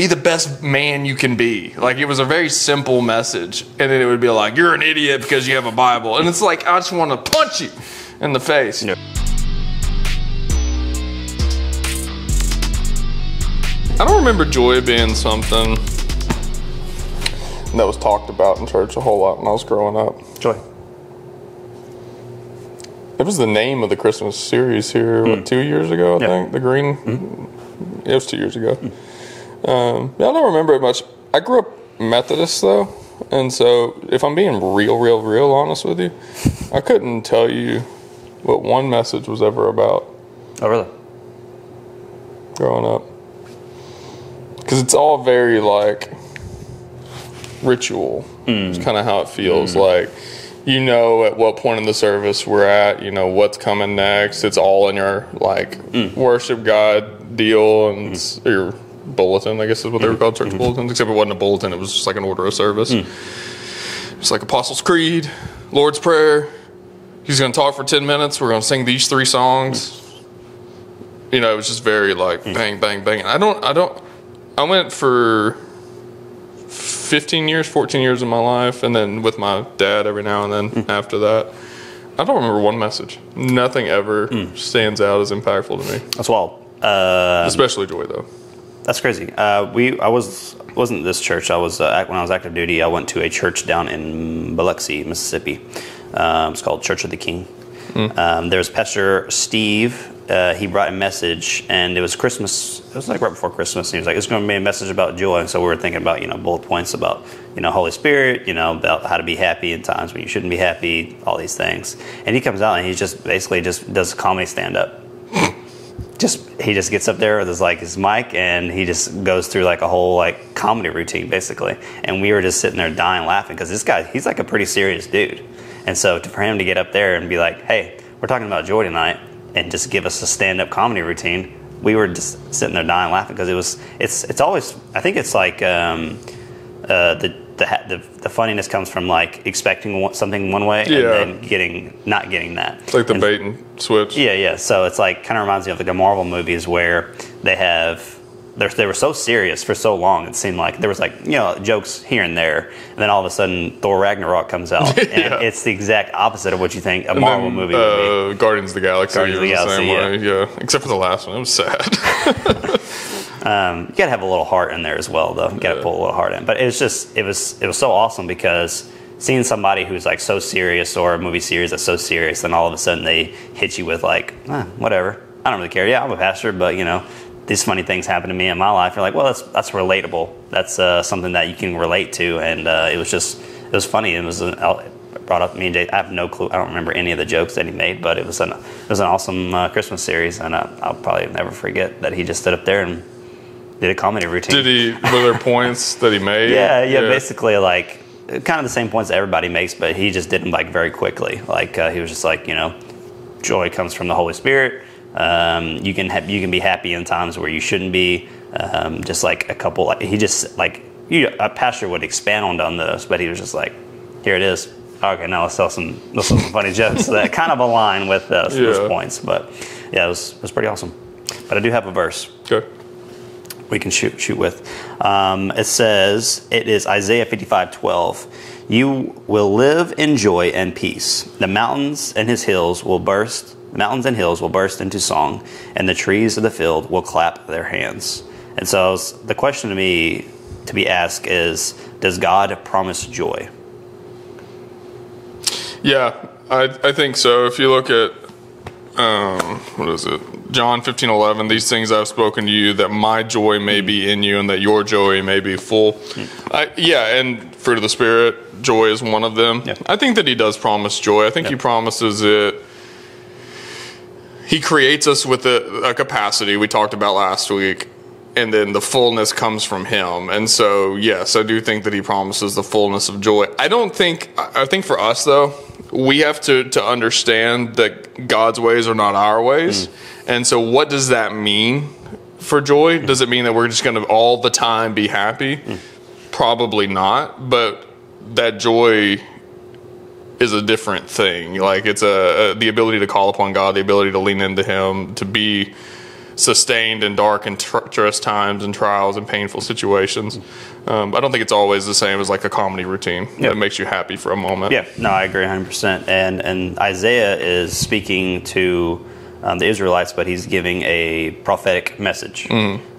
be the best man you can be. Like it was a very simple message, and then it would be like, "You're an idiot because you have a Bible," and it's like I just want to punch you in the face. Yeah. I don't remember joy being something that was talked about in church a whole lot when I was growing up. Joy. It was the name of the Christmas series here, what, mm. two years ago, I. Yeah. Think. The Green. Mm-hmm. It was two years ago. Mm. Um, yeah, I don't remember it much. I grew up Methodist, though. And so, if I'm being real, real, real honest with you, I couldn't tell you what one message was ever about Oh, really? growing up. Because it's all very like ritual. It's mm. kind of how it feels. Mm. Like, you know, at what point in the service we're at, you know, what's coming next. It's all in your like mm. worship God deal and it's your bulletin, I guess is what they were mm-hmm. called, church mm-hmm. bulletins, except it wasn't a bulletin, it was just like an order of service. Mm. It's like Apostles' Creed, Lord's Prayer. He's going to talk for 10 minutes. We're going to sing these three songs mm. you know, it was just very like mm. bang, bang, bang. I don't, I don't, I went for 15 years, 14 years of my life, and then with my dad every now and then after that. I don't remember one message. Nothing ever stands out as impactful to me, That's wild. Uh, especially joy though. That's crazy. Uh, we I was wasn't this church. I was uh, when I was active duty. I went to a church down in Biloxi, Mississippi. Um, it's called Church of the King. Um, there was Pastor Steve. Uh, he brought a message, and it was Christmas. It was like right before Christmas. And he was like, "It's going to be a message about joy." And so we were thinking about you know bullet points about you know Holy Spirit, you know about how to be happy in times when you shouldn't be happy, all these things. And he comes out and he just basically just does a comedy stand up just he just gets up there with his like his mic and he just goes through like a whole like comedy routine basically. And we were just sitting there dying laughing because this guy he's like a pretty serious dude. And so to, for him to get up there and be like hey we're talking about joy tonight and just give us a stand-up comedy routine we were just sitting there dying laughing because it was it's it's always i think it's like um, uh, the the, ha- the the funniness comes from like expecting something one way Yeah. and then getting not getting that It's like the And- bait and switch. yeah, yeah. So it's like kind of reminds me of like the Marvel movies where they have they're, they were so serious for so long. It seemed like there was like you know jokes here and there, and then all of a sudden Thor Ragnarok comes out, and Yeah. it's the exact opposite of what you think a And Marvel then, movie would be. uh, Guardians of the Galaxy Guardians of the the Galaxy, same way. Yeah, except for the last one. It was sad. Um, you gotta have a little heart in there as well, though. You gotta Yeah. pull a little heart in. But it was just it was it was so awesome because seeing somebody who's like so serious or a movie series that's so serious, then all of a sudden they hit you with like, eh, whatever. I don't really care. Yeah, I'm a pastor, but you know, these funny things happen to me in my life. You're like, well, that's that's relatable. That's uh, something that you can relate to, and uh, it was just it was funny. It was an, it brought up me and Jay. I have no clue. I don't remember any of the jokes that he made, but it was an it was an awesome uh, Christmas series, and I, I'll probably never forget that he just stood up there and did a comedy routine. Did he? Were there points that he made? Yeah, yeah, basically like kind of the same points that everybody makes, but he just did them like very quickly. Like uh, he was just like, you know, joy comes from the Holy Spirit. Um, you can have you can be happy in times where you shouldn't be. Um, just like a couple, like he just like you, a pastor would expand on those, but he was just like, here it is. Okay, now let's tell some let's tell some funny jokes that kind of align with uh, Yeah. those points. But yeah, it was it was pretty awesome. But I do have a verse Okay. We can shoot shoot with. Um, it says it is Isaiah fifty five twelve. You will live in joy and peace. The mountains and his hills will burst. Mountains and hills will burst into song, and the trees of the field will clap their hands. And so the question to me to be asked is: Does God promise joy? Yeah, I, I think so. If you look at um, what is it, John fifteen eleven, these things I've spoken to you, that my joy may be in you, and that your joy may be full. Hmm. I, yeah, and fruit of the spirit, joy is one of them. Yeah. I think that he does promise joy. I think he promises it. He creates us with a, a capacity we talked about last week, and then the fullness comes from him. And so, yes, I do think that he promises the fullness of joy. I don't think. I think for us though, we have to to understand that God's ways are not our ways. Mm. And so, what does that mean for joy? Mm. Does it mean that we're just going to all the time be happy? Mm. Probably not. But that joy is a different thing. Like it's a, a the ability to call upon God, the ability to lean into Him, to be sustained in dark and treacherous times and trials and painful situations. Um, I don't think it's always the same as like a comedy routine that makes you happy for a moment. Yeah, no, I agree 100%. And, and Isaiah is speaking to um, the Israelites, but he's giving a prophetic message.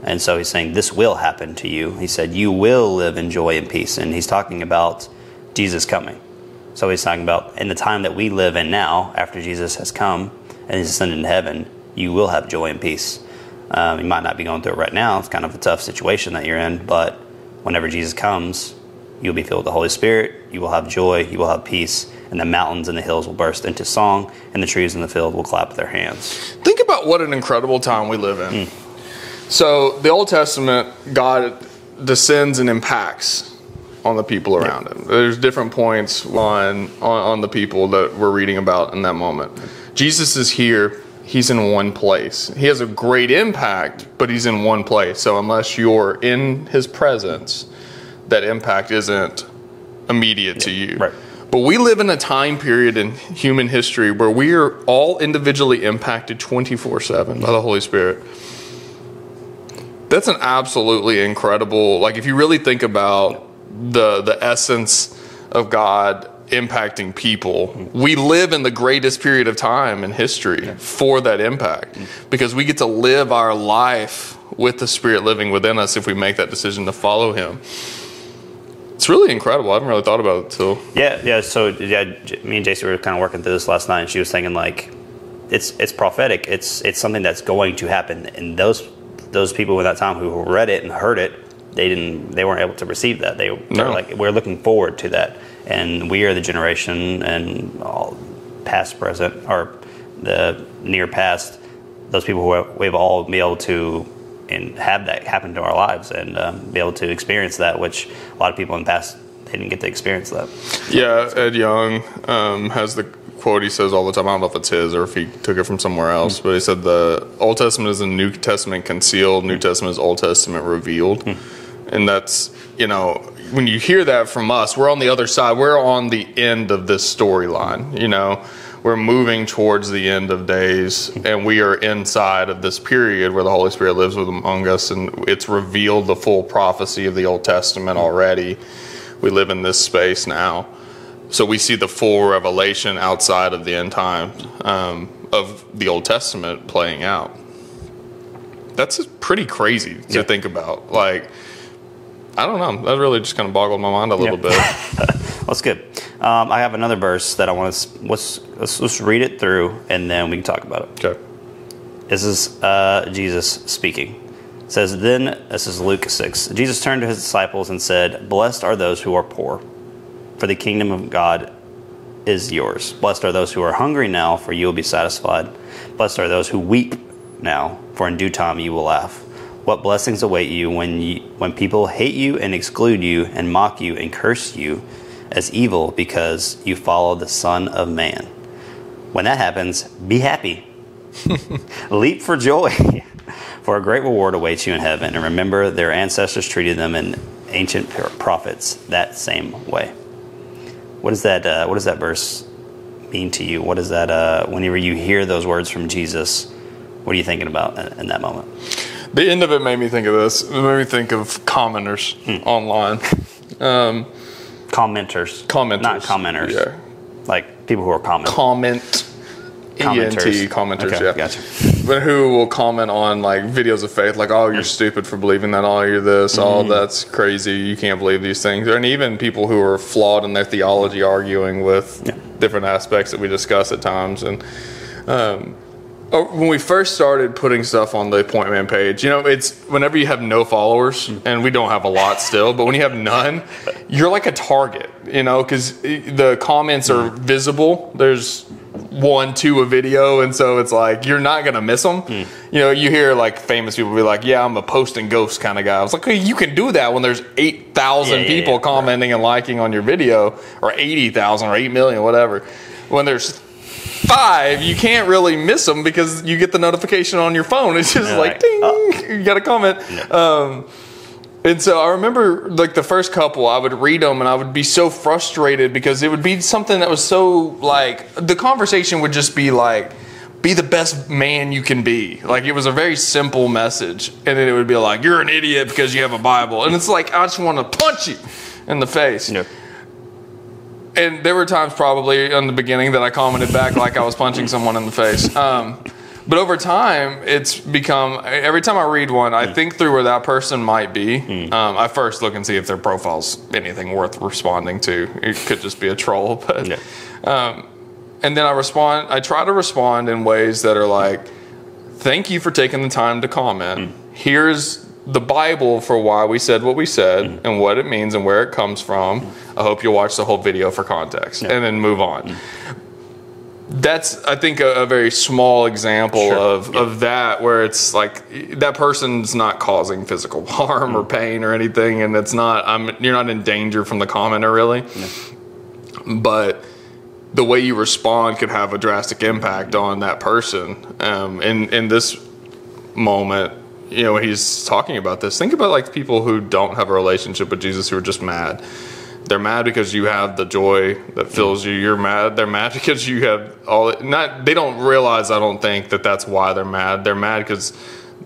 And so he's saying, This will happen to you. He said, You will live in joy and peace. And he's talking about Jesus coming. So he's talking about in the time that we live in now, after Jesus has come and he's ascended into heaven, you will have joy and peace. Um, you might not be going through it right now. It's kind of a tough situation that you're in, but whenever Jesus comes, you'll be filled with the Holy Spirit. You will have joy. You will have peace. And the mountains and the hills will burst into song, and the trees in the field will clap their hands. Think about what an incredible time we live in. So, the Old Testament, God descends and impacts on the people around him. There's different points on, on on the people that we're reading about in that moment. Jesus is here. He's in one place. He has a great impact, but he's in one place. So unless you're in his presence, that impact isn't immediate to you. right. But we live in a time period in human history where we are all individually impacted 24 7 by the Holy Spirit. That's an absolutely incredible, like, if you really think about the, the essence of God impacting people, we live in the greatest period of time in history for that impact because we get to live our life with the Spirit living within us if we make that decision to follow Him. It's really incredible. I haven't really thought about it till. Yeah, yeah. So yeah, me and JC were kind of working through this last night, and she was thinking like, it's it's prophetic. It's it's something that's going to happen, and those those people in that time who read it and heard it, they didn't they weren't able to receive that. They were No. like, we're looking forward to that, and we are the generation and all past, present, or the near past. Those people who we've all be able to and have that happen to our lives and um, be able to experience that, which a lot of people in the past they didn't get to experience that. Yeah, Ed Young um, has the quote he says all the time. I don't know if it's his or if he took it from somewhere else, but he said the Old Testament is the New Testament concealed, New Testament is Old Testament revealed. And that's, you know, when you hear that from us, we're on the other side. We're on the end of this storyline, you know. We're moving towards the end of days, and we are inside of this period where the Holy Spirit lives with among us, and it's revealed the full prophecy of the Old Testament already. We live in this space now so we see the full revelation outside of the end time um, of the Old Testament playing out. That's pretty crazy to Yeah. think about. Like, I don't know. That really just kind of boggled my mind a little Yeah. bit. That's good. Um, I have another verse that I want to let's, let's let's read it through and then we can talk about it. Okay. This is uh, Jesus speaking. It says then this is Luke six. Jesus turned to his disciples and said, "Blessed are those who are poor, for the kingdom of God is yours. Blessed are those who are hungry now, for you will be satisfied. Blessed are those who weep now, for in due time you will laugh. What blessings await you when you, when people hate you and exclude you and mock you and curse you as evil because you follow the Son of Man. When that happens, be happy. Leap for joy, for a great reward awaits you in heaven. And remember, their ancestors treated them and ancient prophets that same way. What does that? Uh, what does that verse mean to you? What is that? Uh, whenever you hear those words from Jesus, what are you thinking about in, in that moment? The end of it made me think of this. It made me think of commenters online. Um, Commenters, commenters. not commenters. Yeah. like people who are comment. Comment. Commenters. ENT, commenters, Okay, yeah. gotcha. But who will comment on like videos of faith, like, oh, you're stupid for believing that, oh, you're this, oh, that's crazy, you can't believe these things. And even people who are flawed in their theology arguing with different aspects that we discuss at times. And um, Oh, when we first started putting stuff on the appointment page, you know, it's whenever you have no followers, and we don't have a lot still, but when you have none, you're like a target, you know, because the comments are visible. There's one, two a video, and so it's like you're not gonna miss them. Hmm. You know, you hear like famous people be like, "Yeah, I'm a post and ghost kind of guy." I was like, hey, "You can do that when there's eight thousand Yeah, yeah, people yeah. commenting and liking on your video, or eighty thousand, or eight million, whatever." When there's five, you can't really miss them because you get the notification on your phone. It's just Yeah, like, like, ding, oh. you got a comment. Um, and so I remember like the first couple, I would read them and I would be so frustrated because it would be something that was so like the conversation would just be like be the best man you can be. Like it was a very simple message, and then it would be like, "You're an idiot because you have a Bible," and it's like I just want to punch you in the face. Yeah. And there were times probably in the beginning that I commented back like I was punching someone in the face. Um, but over time, it's become every time I read one, I think through where that person might be. Um, I first look and see if their profile's anything worth responding to. It could just be a troll, but Yeah. um, and then I respond. I try to respond in ways that are like, "Thank you for taking the time to comment. Here's the Bible for why we said what we said mm. and what it means and where it comes from. Mm. I hope you'll watch the whole video for context and then move on." Mm. That's I think a, a very small example Sure. of of that where it's like that person's not causing physical harm or pain or anything, and it's not. I'm you're not in danger from the commenter really, but the way you respond could have a drastic impact on that person. Um, in in this moment, you know, when he's talking about this, think about like people who don't have a relationship with Jesus who are just mad. They're mad because you have the joy that fills you. You're mad. They're mad because you have all. Not they don't realize. I don't think that that's why they're mad. They're mad because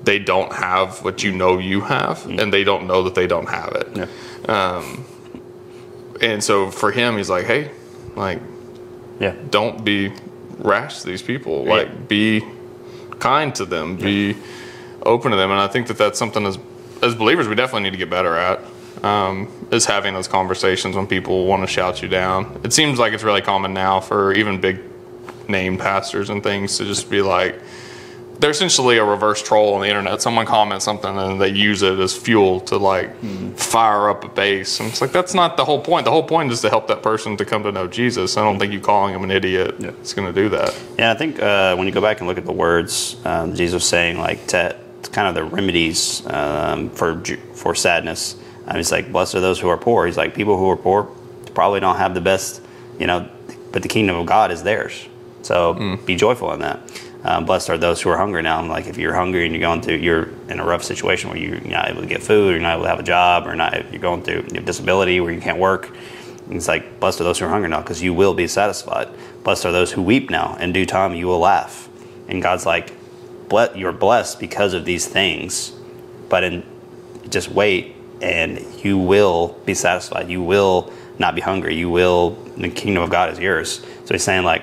they don't have what you know you have, and they don't know that they don't have it. Yeah. Um, And so for him, he's like, hey, like Yeah. don't be rash to these people. Like, be kind to them. Be open to them. And I think that that's something as as believers we definitely need to get better at. Um, is having those conversations when people want to shout you down. It seems like it's really common now for even big name pastors and things to just be like. They're essentially a reverse troll on the internet. Someone comments something and they use it as fuel to like fire up a base. And it's like that's not the whole point. The whole point is to help that person to come to know Jesus. I don't think you calling them an idiot yeah. is going to do that. Yeah, I think uh, when you go back and look at the words, um, Jesus saying like to kind of the remedies um, for for sadness. Um, he's like, blessed are those who are poor. He's like, people who are poor probably don't have the best, you know, but the kingdom of God is theirs. So be joyful in that. Um, blessed are those who are hungry now. I'm like, if you're hungry and you're going through, you're in a rough situation where you're not able to get food, or you're not able to have a job, or not, you're going through you have disability where you can't work. And It's like, blessed are those who are hungry now, because you will be satisfied. Blessed are those who weep now. In due time, you will laugh. And God's like, "Ble- you're blessed because of these things, but in just wait, and you will be satisfied. You will not be hungry. You will. The kingdom of God is yours." So he's saying like,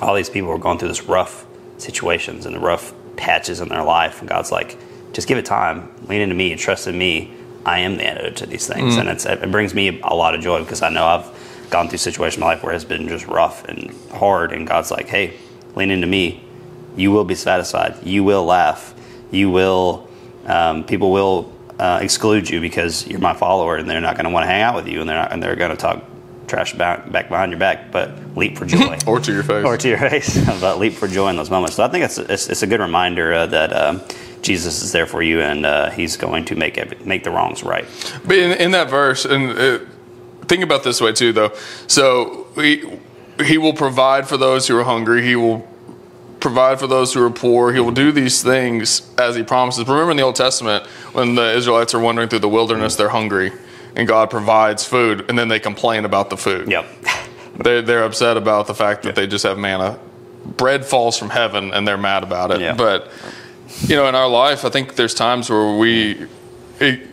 all these people are going through this rough situations and the rough patches in their life, and God's like, just give it time, lean into me, and trust in me. I am the antidote to these things, mm. and it's, it brings me a lot of joy because I know I've gone through situations in my life where it's been just rough and hard, and God's like, hey, lean into me. You will be satisfied. You will laugh. You will. Um, people will uh, exclude you because you're my follower, and they're not going to want to hang out with you, and they're not, and they're going to talk trash back, back behind your back. But leap for joy Or to your face. or to your face, but leap for joy in those moments. So I think it's it's, it's a good reminder uh, that um, Jesus is there for you, and uh, He's going to make every, make the wrongs right. But in, in that verse, and uh, think about this way too, though. So he, he will provide for those who are hungry. He will provide for those who are poor. He will do these things as he promises. Remember in the Old Testament when the Israelites are wandering through the wilderness, they're hungry, and God provides food, and then they complain about the food. Yep. They're, they're upset about the fact that they just have manna. Bread falls from heaven, and they're mad about it. Yeah. But you know, in our life, I think there's times where we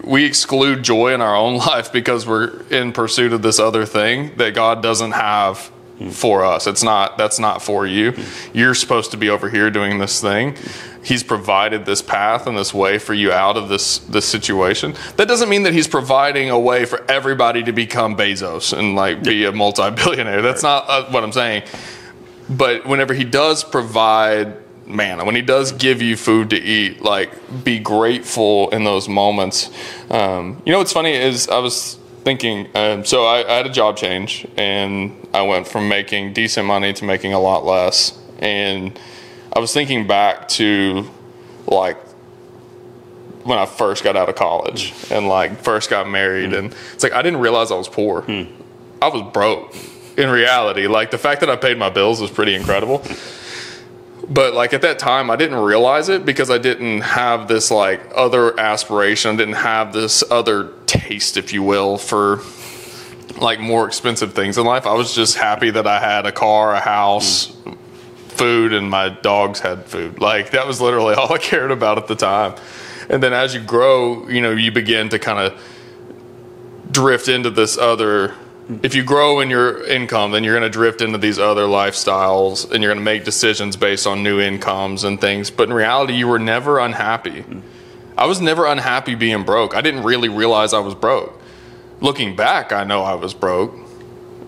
we exclude joy in our own life because we're in pursuit of this other thing that God doesn't have for us. It's not that's not for you. You're supposed to be over here doing this thing. He's provided this path and this way for you out of this this situation. That doesn't mean that he's providing a way for everybody to become Bezos and like be a multi-billionaire. That's not uh, what I'm saying. But whenever he does provide manna, when he does give you food to eat, like be grateful in those moments. Um, you know what's funny is I was thinking, um, so I, I had a job change and I went from making decent money to making a lot less. And I was thinking back to like when I first got out of college and like first got married and it's like I didn't realize I was poor. I was broke in reality. Like the fact that I paid my bills was pretty incredible. But like at that time I didn't realize it because I didn't have this like other aspiration, I didn't have this other taste if you will for like more expensive things in life. I was just happy that I had a car, a house, food and my dogs had food. Like that was literally all I cared about at the time. And then as you grow, you know, you begin to kind of drift into this other Mm-hmm. if you grow in your income, then you're going to drift into these other lifestyles and you're going to make decisions based on new incomes and things. But in reality, you were never unhappy. Mm-hmm. I was never unhappy being broke. I didn't really realize I was broke. Looking back, I know I was broke.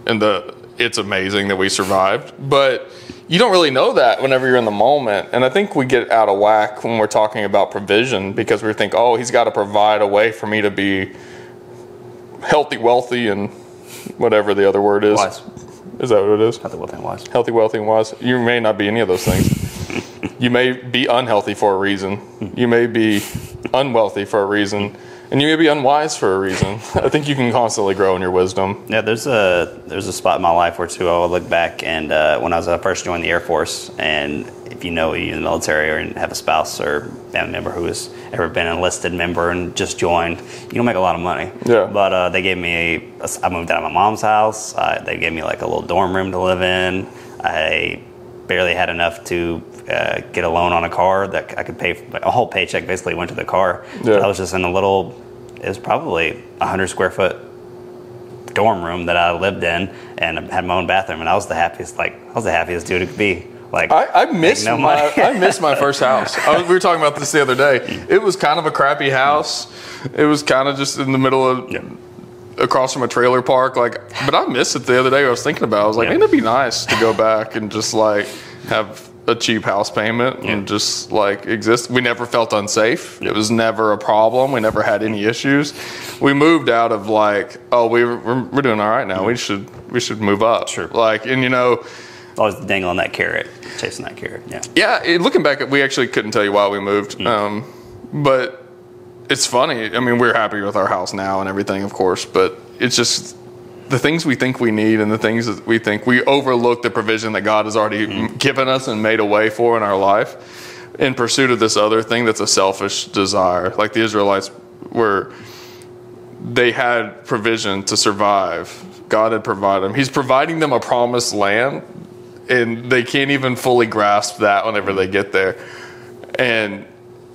And the it's amazing that we survived, but you don't really know that whenever you're in the moment. And I think we get out of whack when we're talking about provision because we think, "Oh, he's got to provide a way for me to be healthy, wealthy, and whatever the other word is. Wise. Is that what it is? Healthy, wealthy, and wise. Healthy, wealthy, and wise. You may not be any of those things. you may be unhealthy for a reason. You may be unwealthy for a reason, and you may be unwise for a reason. I think you can constantly grow in your wisdom. Yeah, there's a there's a spot in my life where too I would look back and uh, when I was uh, first joined the Air Force, and if you know you're in the military or have a spouse or family member who has ever been an enlisted member and just joined, you don't make a lot of money. Yeah. But uh, they gave me a, I moved out of my mom's house. They gave me like a little dorm room to live in. I barely had enough to uh, get a loan on a car that I could pay. For, a whole paycheck basically went to the car. Yeah. I was just in a little. It was probably a hundred square foot dorm room that I lived in and had my own bathroom, and I was the happiest. Like I was the happiest dude it could be. Like I, I miss no my. I miss my first house. I was, we were talking about this the other day. It was kind of a crappy house. It was kind of just in the middle of Yeah. across from a trailer park. Like, but I miss it the other day. I was thinking about. It. I was like, Yeah. it'd be nice to go back and just like have a cheap house payment and just like exist. We never felt unsafe. It was never a problem. We never had any issues. We moved out of like, oh, we we're, we're doing all right now. We should we should move up. Sure. Like, and you know. Always dangling that carrot, chasing that carrot. Yeah. Yeah, it, looking back, at we actually couldn't tell you why we moved. Um, but it's funny. I mean, we're happy with our house now and everything, of course. But it's just the things we think we need and the things that we think we overlook the provision that God has already m given us and made a way for in our life in pursuit of this other thing that's a selfish desire. Like the Israelites were, they had provision to survive. God had provided them. He's providing them a promised land and they can't even fully grasp that whenever they get there. And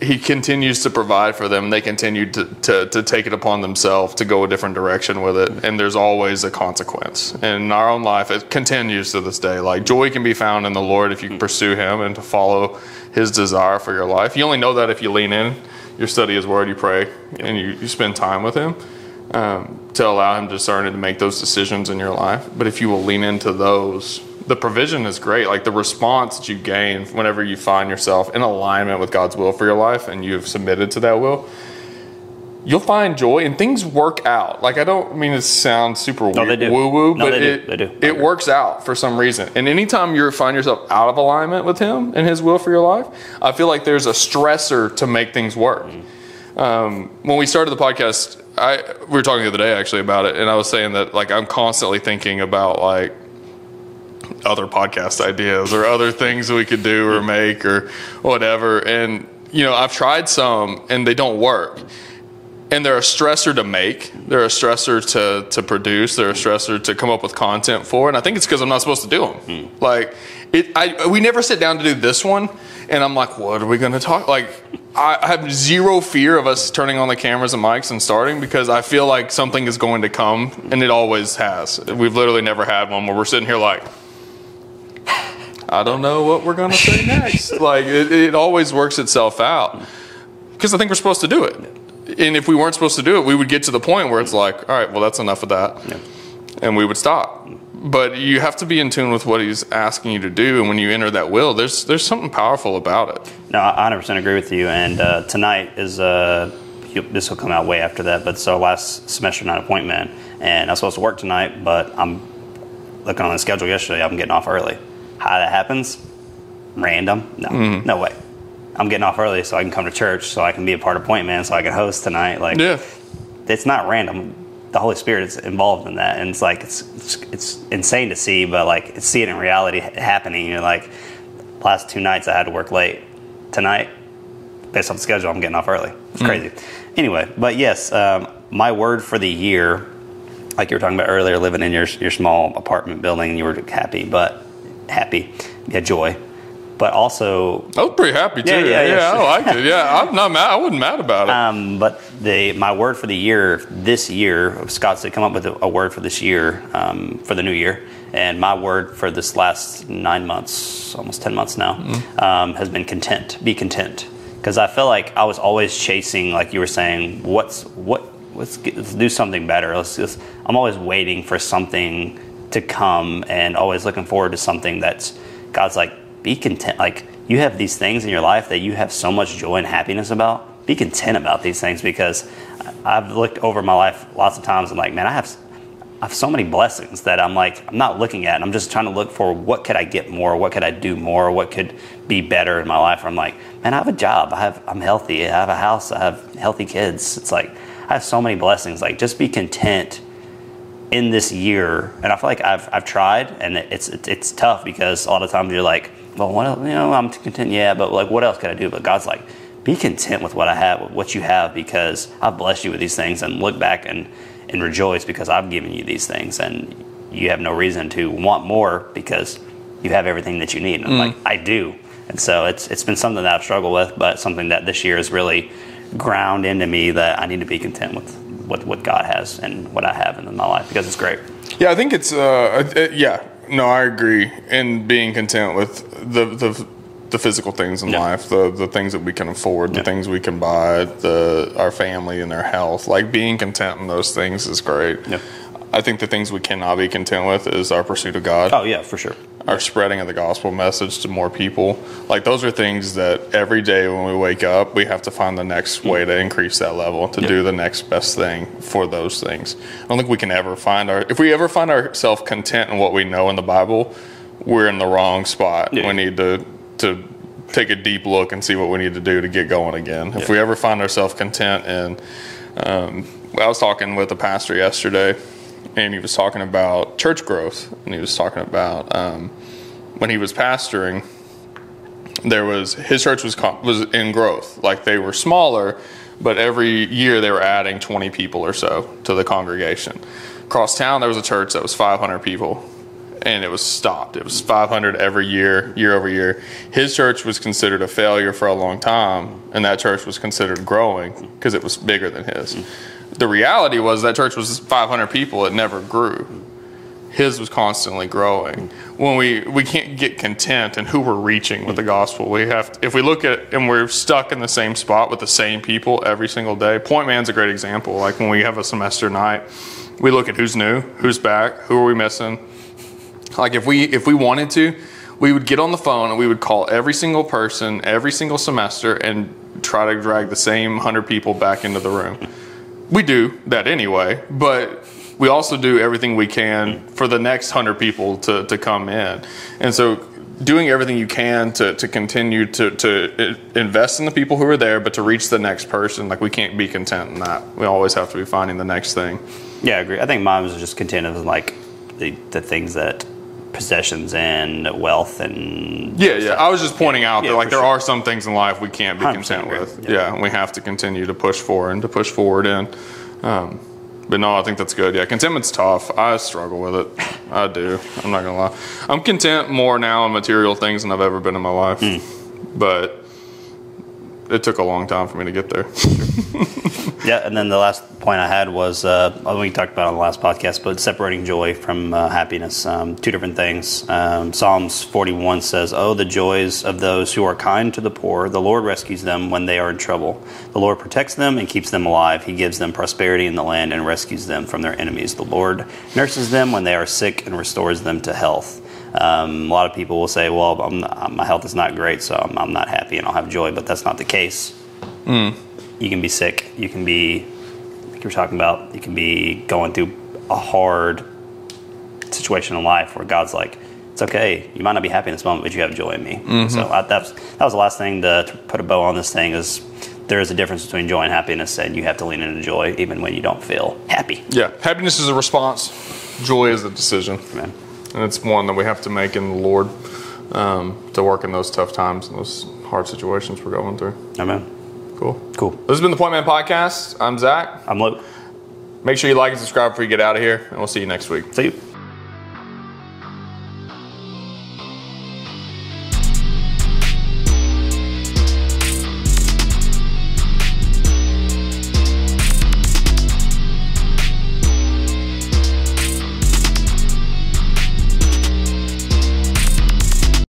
he continues to provide for them. They continue to, to, to take it upon themselves to go a different direction with it. And there's always a consequence. And in our own life, it continues to this day. Like joy can be found in the Lord if you pursue him and to follow his desire for your life. You only know that if you lean in, you study his word, you pray, and you, you spend time with him um, to allow him to discern and to make those decisions in your life. But if you will lean into those, the provision is great. Like the response that you gain whenever you find yourself in alignment with God's will for your life and you've submitted to that will, you'll find joy and things work out. Like I don't mean to sound super No, do. woo woo, No, but they do. it They do. It works out for some reason. And anytime you find yourself out of alignment with Him and His will for your life, I feel like there's a stressor to make things work. Um, when we started the podcast, I we were talking the other day actually about it, and I was saying that like I'm constantly thinking about like other podcast ideas or other things we could do or make or whatever. And you know, I've tried some and they don't work. And they're a stressor to make. They're a stressor to to produce. They're a stressor to come up with content for. And I think it's because I'm not supposed to do them. Hmm. Like it, I we never sit down to do this one, and I'm like, what are we going to talk? Like I, I have zero fear of us turning on the cameras and mics and starting because I feel like something is going to come, and it always has. We've literally never had one where we're sitting here like. I don't know what we're going to say next. like it, it always works itself out because I think we're supposed to do it. And if we weren't supposed to do it, we would get to the point where it's like, all right, well, that's enough of that, and we would stop. But you have to be in tune with what he's asking you to do, and when you enter that will, there's there's something powerful about it. No, I 100% agree with you. And uh, tonight is uh, this will come out way after that, but it's our last semester night appointment, and I was supposed to work tonight, but I'm looking on the schedule yesterday. I'm getting off early. How that happens? Random? No, no way. I'm getting off early so I can come to church, so I can be a part of Point Man, so I can host tonight. Like, Yeah, it's not random. The Holy Spirit is involved in that, and it's like it's it's, it's insane to see, but like see it in reality happening. You're like, last two nights I had to work late. Tonight, based on the schedule, I'm getting off early. It's crazy. Anyway, but yes, um, my word for the year, like you were talking about earlier, living in your your small apartment building, you were happy, but happy, yeah, joy. but also I was pretty happy too. Yeah, Yeah, yeah, yeah, I liked it. Yeah, I'm not mad. I wasn't mad about it. Um, but the my word for the year this year, Scott said come up with a, a word for this year um, for the new year, and my word for this last nine months, almost ten months now, um, has been content. Be content, because I feel like I was always chasing, like you were saying, what's what. Let's, get, let's do something better. Let's just, I'm always waiting for something to come, and always looking forward to something that's God's like, be content. Like you have these things in your life that you have so much joy and happiness about. Be content about these things because I've looked over my life lots of times and like, man, I have, I have so many blessings that I'm like, I'm not looking at. I'm just trying to look for what could I get more, what could I do more, what could be better in my life. I'm like, man, I have a job. I have, I'm healthy. I have a house. I have healthy kids. It's like I have so many blessings. Like just be content in this year, and I feel like I've I've tried, and it's it's, it's tough because a lot of times you're like, well, what else, you know, I'm content, yeah, but like, what else can I do? But God's like, be content with what I have, with what you have, because I've blessed you with these things, and look back and and rejoice because I've given you these things, and you have no reason to want more because you have everything that you need. And I'm mm. like, I do, and so it's it's been something that I've struggled with, but something that this year has really ground into me that I need to be content with what what God has and what I have in my life because it's great. Yeah, I think it's uh, uh, yeah. No, I agree. In being content with the the, the physical things in Yeah. life, the the things that we can afford, the Yeah. things we can buy, the our family and their health. Like being content in those things is great. Yeah. I think the things we cannot be content with is our pursuit of God, Oh yeah, for sure. Our spreading of the gospel message to more people. Like those are things that every day when we wake up, we have to find the next way to increase that level, to do the next best thing for those things. I don't think we can ever find our if we ever find ourselves content in what we know in the Bible, we're in the wrong spot. Yeah. We need to to take a deep look and see what we need to do to get going again. If Yeah. we ever find ourselves content in um, I was talking with a pastor yesterday, and he was talking about church growth, and he was talking about um, when he was pastoring. There was his church was was in growth, like they were smaller, but every year they were adding twenty people or so to the congregation. Across town, there was a church that was five hundred people, and it was stopped. It was 500 every year, year over year. His church was considered a failure for a long time, and that church was considered growing because it was bigger than his. The reality was that church was 500 people, it never grew. His was constantly growing. When we, we can't get content in who we're reaching with the gospel, we have to, if we look at and we're stuck in the same spot with the same people every single day. Point Man's a great example. Like when we have a semester night, we look at who's new, who's back, who are we missing, like if we if we wanted to, we would get on the phone and we would call every single person every single semester and try to drag the same 100 people back into the room. We do that anyway, but we also do everything we can for the next 100 people to, to come in. And so doing everything you can to, to continue to, to invest in the people who are there, but to reach the next person, like we can't be content in that. We always have to be finding the next thing. Yeah, I agree. I think moms are just content with like the, the things that possessions and wealth and Yeah, yeah. I was just pointing out Yeah, that like there sure. are some things in life we can't be content with. Yeah. Yeah. and we have to continue to push forward and to push forward in. Um, but no, I think that's good. Yeah, contentment's tough. I struggle with it. I do. I'm not gonna lie. I'm content more now in material things than I've ever been in my life. Hmm. But it took a long time for me to get there. Yeah, and then the last point I had was uh, we talked about on the last podcast, but separating joy from uh, happiness. Um, two different things. Um, Psalms 41 says, "Oh, the joys of those who are kind to the poor! The Lord rescues them when they are in trouble. The Lord protects them and keeps them alive. He gives them prosperity in the land and rescues them from their enemies. The Lord nurses them when they are sick and restores them to health." Um, a lot of people will say, "Well, I'm not, my health is not great, so I'm, I'm not happy and I'll have joy," but that's not the case you can be sick. You can be, like you were talking about, you can be going through a hard situation in life where God's like, it's okay. You might not be happy in this moment, but you have joy in me. So I, that, was, that was the last thing to, to put a bow on this thing is there is a difference between joy and happiness, and you have to lean into joy even when you don't feel happy. yeah, happiness is a response. Joy is a decision. Amen. And it's one that we have to make in the Lord um, to work in those tough times and those hard situations we're going through. Amen. Cool. Cool. This has been the Point Man Podcast. I'm Zach. I'm Luke. Make sure you like and subscribe before you get out of here, and we'll see you next week. See you.